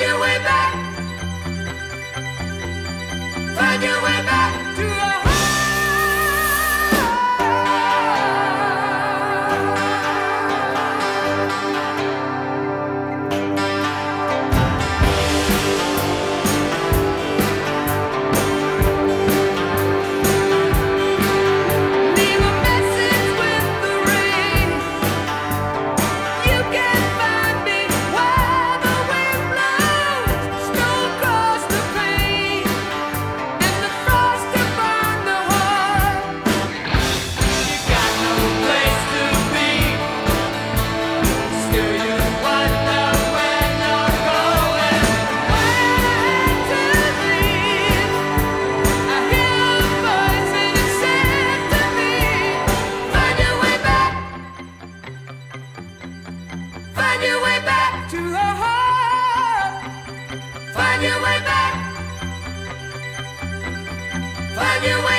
your way back. You wait.